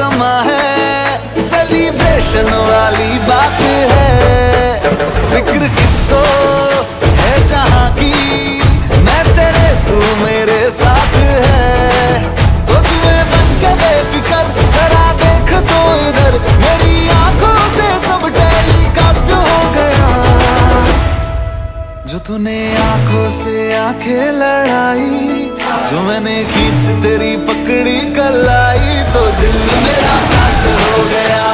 समा है। सेलिब्रेशन वाली बात है। फ़िक्र किसको है जहाँ की? मैं तेरे, तू मेरे साथ है। तो में बन के बेफिकर, जरा देख तो इधर। मेरी आँखों से सब टेलीकास्ट हो गया। जो तूने आँखों से आँखें लड़ाई, जो मैंने खींच तेरी पकड़ी कलाई तो दिल मेरा हो गया।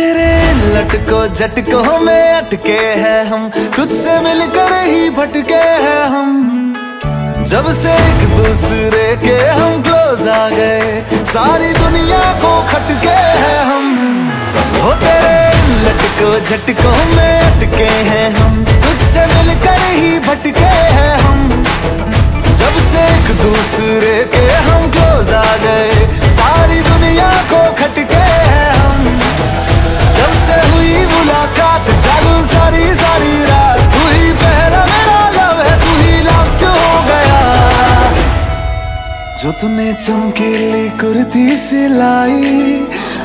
तेरे लटको झटको में अटके हैं हम। तुझसे मिलकर ही भटके हैं हम। जब से एक दूसरे के हम क्लोज आ गए, सारी दुनिया को खटके हैं हम। हो तेरे लटको झटको में अटके हैं हम। तुझसे मिलकर ही भटके हैं हम। जब से एक दूसरे के हम क्लोज आ गए जो तूने चमकीली कुर्ती सिलाई,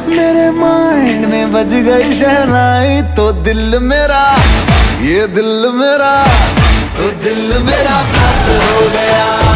मेरे माइंड में बज गई शहनाई। तो दिल मेरा, ये दिल मेरा तो दिल मेरा प्लास्टर हो गया।